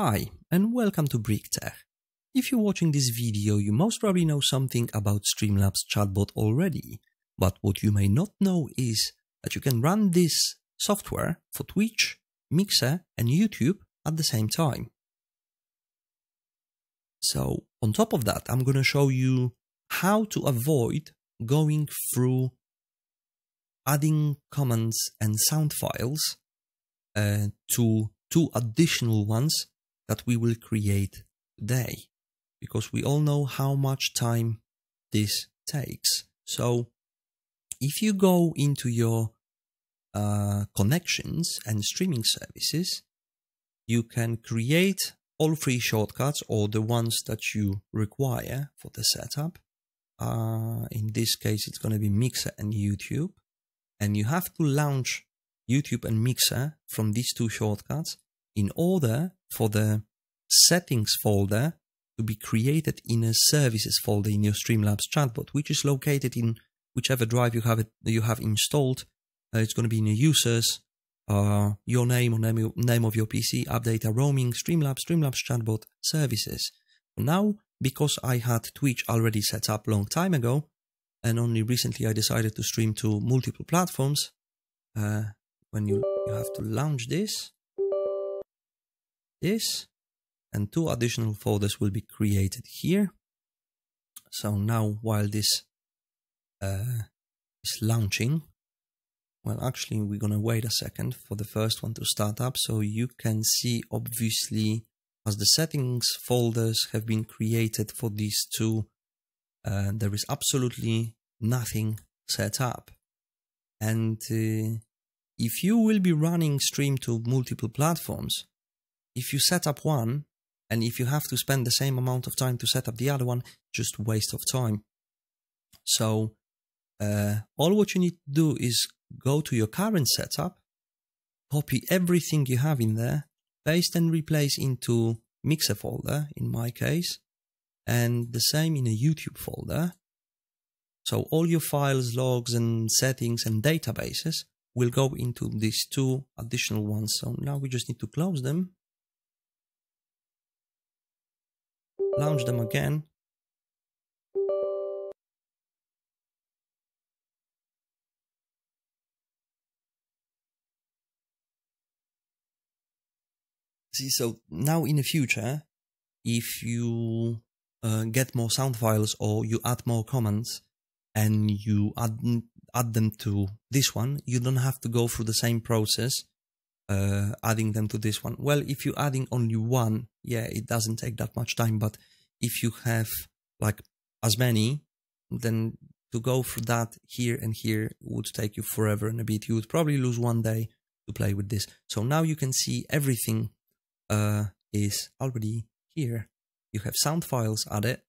Hi, and welcome to BrickTech. If you're watching this video, you most probably know something about Streamlabs chatbot already, but what you may not know is that you can run this software for Twitch, Mixer, and YouTube at the same time. So, on top of that, I'm going to show you how to avoid going through adding commands and sound files uh, to two additional ones that we will create today because we all know how much time this takes. So if you go into your uh, connections and streaming services, you can create all three shortcuts or the ones that you require for the setup. Uh, in this case, it's going to be Mixer and YouTube. And you have to launch YouTube and Mixer from these two shortcuts in order for the settings folder to be created in a services folder in your Streamlabs chatbot, which is located in whichever drive you have it you have installed. Uh, it's going to be in your users, uh, your name or name, name of your PC, app data, roaming, Streamlabs, Streamlabs chatbot services. Now, because I had Twitch already set up long time ago, and only recently I decided to stream to multiple platforms, uh, when you, you have to launch this, this, and two additional folders will be created here. So now while this uh, is launching, well actually we're gonna wait a second for the first one to start up so you can see obviously as the settings folders have been created for these two uh, there is absolutely nothing set up and uh, if you will be running stream to multiple platforms if you set up one and if you have to spend the same amount of time to set up the other one, just waste of time. So uh, all what you need to do is go to your current setup, copy everything you have in there, paste and replace into Mixer folder in my case, and the same in a YouTube folder. So all your files, logs, and settings and databases will go into these two additional ones. So now we just need to close them launch them again. See, so now in the future, if you uh, get more sound files or you add more comments and you add, add them to this one, you don't have to go through the same process uh, adding them to this one. Well, if you're adding only one, yeah, it doesn't take that much time. But if you have like as many, then to go through that here and here would take you forever and a bit. You would probably lose one day to play with this. So now you can see everything uh, is already here. You have sound files added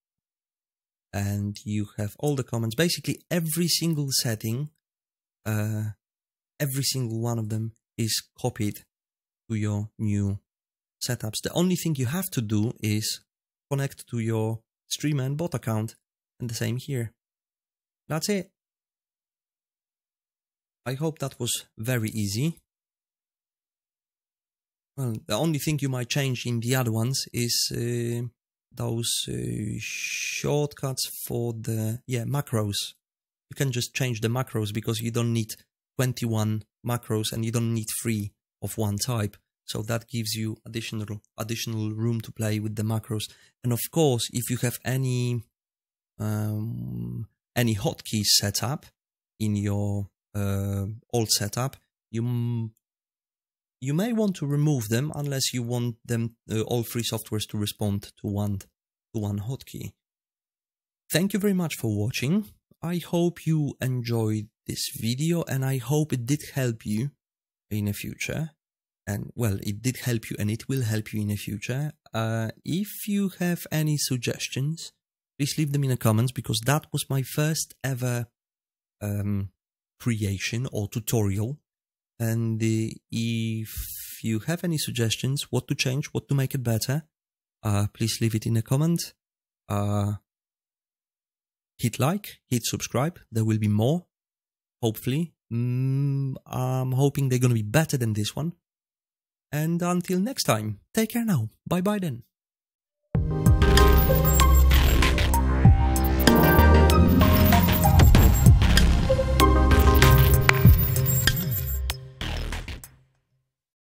and you have all the comments. Basically, every single setting, uh, every single one of them is copied to your new setups. The only thing you have to do is connect to your streamer and bot account and the same here. That's it. I hope that was very easy. Well, the only thing you might change in the other ones is uh, those uh, shortcuts for the yeah macros. You can just change the macros because you don't need 21 macros and you don't need three of one type. So that gives you additional additional room to play with the macros. And of course, if you have any um, any hotkeys set up in your uh, old setup, you you may want to remove them unless you want them uh, all three softwares to respond to one to one hotkey. Thank you very much for watching. I hope you enjoyed this video and I hope it did help you in the future. And well, it did help you and it will help you in the future. Uh, if you have any suggestions, please leave them in the comments because that was my first ever um, creation or tutorial. And uh, if you have any suggestions, what to change, what to make it better, uh, please leave it in a comment. Uh, hit like, hit subscribe. There will be more hopefully. Mm, I'm hoping they're going to be better than this one. And until next time, take care now. Bye bye then.